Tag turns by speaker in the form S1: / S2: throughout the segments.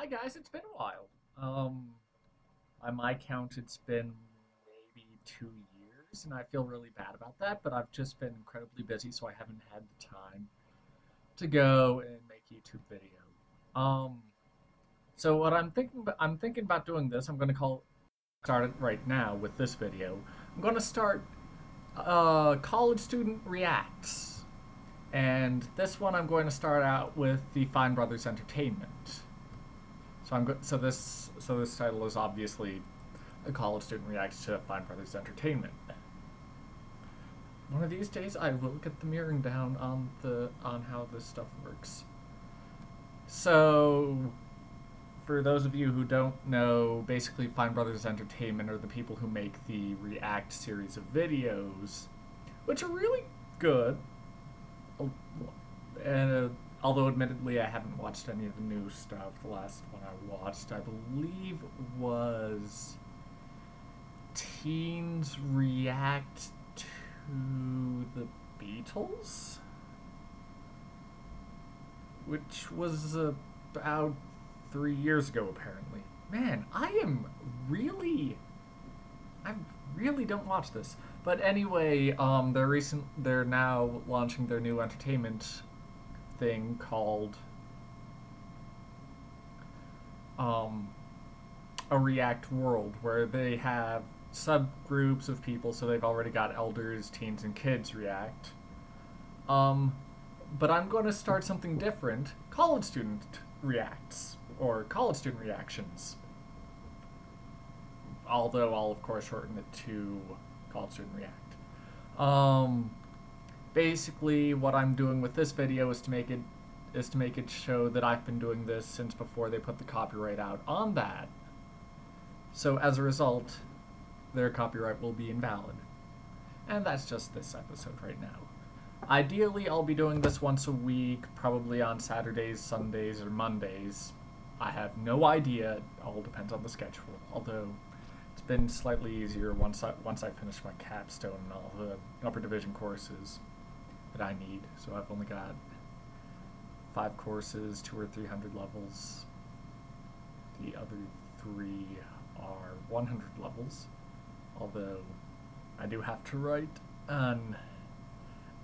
S1: Hi guys, it's been a while. Um, by my count, it's been maybe two years, and I feel really bad about that. But I've just been incredibly busy, so I haven't had the time to go and make YouTube video. Um, so what I'm thinking, I'm thinking about doing this. I'm going to call start it right now with this video. I'm going to start uh, college student reacts, and this one I'm going to start out with the Fine Brothers Entertainment. So I'm so this so this title is obviously a college student reacts to Fine Brothers Entertainment. One of these days I will get the mirroring down on the on how this stuff works. So for those of you who don't know, basically Fine Brothers Entertainment are the people who make the React series of videos, which are really good. And uh, although admittedly I haven't watched any of the new stuff, the last one I watched, I believe, was Teens React to the Beatles, which was about three years ago, apparently. Man, I am really. I really don't watch this. But anyway, um, they're recent. They're now launching their new entertainment thing called um, a React World, where they have subgroups of people. So they've already got elders, teens, and kids React. Um, but I'm going to start something different: college student reacts or college student reactions. Although I'll of course shorten it to college student react. Um, basically, what I'm doing with this video is to make it is to make it show that I've been doing this since before they put the copyright out on that. So as a result, their copyright will be invalid. And that's just this episode right now. Ideally, I'll be doing this once a week, probably on Saturdays, Sundays, or Mondays. I have no idea. It all depends on the schedule. Although it's been slightly easier once I once I finish my capstone and all the upper division courses that I need. So I've only got five courses, two or three hundred levels. The other three are 100 levels. Although I do have to write an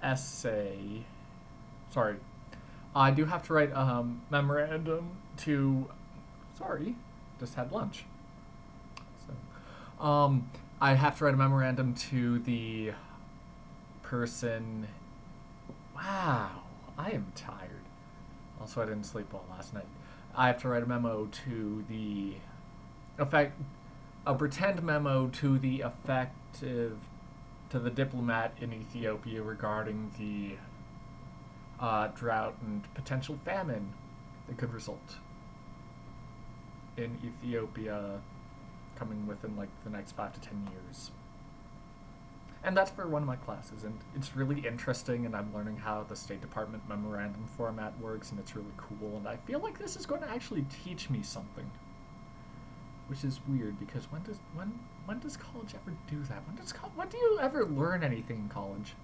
S1: essay. Sorry, I do have to write a um, memorandum to. Sorry, just had lunch. So, um, I have to write a memorandum to the person. Wow, I am tired. Also, I didn't sleep well last night. I have to write a memo to the effect, a pretend memo to the effective, to the diplomat in Ethiopia regarding the uh, drought and potential famine that could result in Ethiopia coming within like the next five to ten years. And that's for one of my classes, and it's really interesting, and I'm learning how the State Department memorandum format works, and it's really cool, and I feel like this is going to actually teach me something. Which is weird because when does when when does college ever do that? When does when do you ever learn anything in college?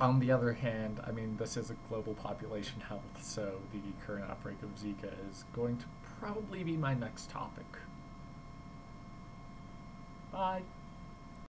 S1: On the other hand, I mean, this is a global population health, so the current outbreak of Zika is going to probably be my next topic. Bye.